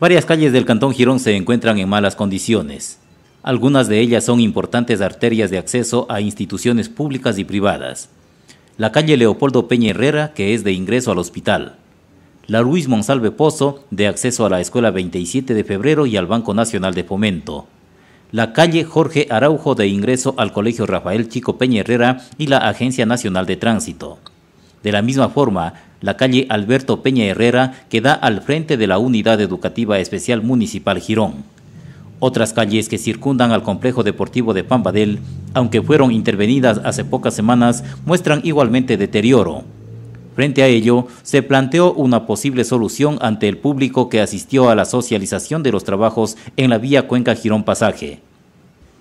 Varias calles del Cantón Girón se encuentran en malas condiciones. Algunas de ellas son importantes arterias de acceso a instituciones públicas y privadas. La calle Leopoldo Peña Herrera, que es de ingreso al hospital. La Luis Monsalve Pozo, de acceso a la Escuela 27 de Febrero y al Banco Nacional de Fomento. La calle Jorge Araujo, de ingreso al Colegio Rafael Chico Peña Herrera y la Agencia Nacional de Tránsito. De la misma forma, la calle Alberto Peña Herrera que da al frente de la Unidad Educativa Especial Municipal Girón. Otras calles que circundan al complejo deportivo de Pambadel, aunque fueron intervenidas hace pocas semanas, muestran igualmente deterioro. Frente a ello, se planteó una posible solución ante el público que asistió a la socialización de los trabajos en la vía Cuenca Girón Pasaje.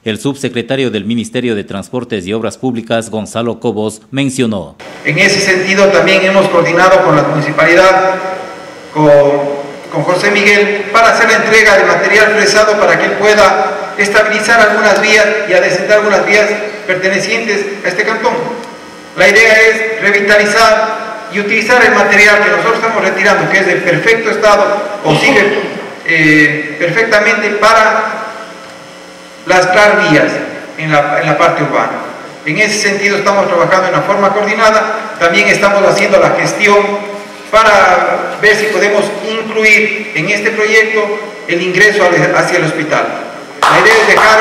El subsecretario del Ministerio de Transportes y Obras Públicas, Gonzalo Cobos, mencionó. En ese sentido también hemos coordinado con la municipalidad, con, con José Miguel, para hacer la entrega de material fresado para que él pueda estabilizar algunas vías y adecentar algunas vías pertenecientes a este cantón. La idea es revitalizar y utilizar el material que nosotros estamos retirando, que es de perfecto estado o sigue eh, perfectamente para las vías en la, en la parte urbana. En ese sentido estamos trabajando de una forma coordinada, también estamos haciendo la gestión para ver si podemos incluir en este proyecto el ingreso hacia el hospital. La idea es dejar